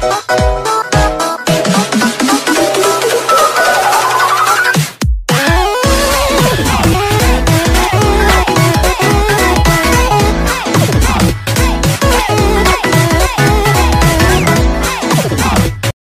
Uh -huh.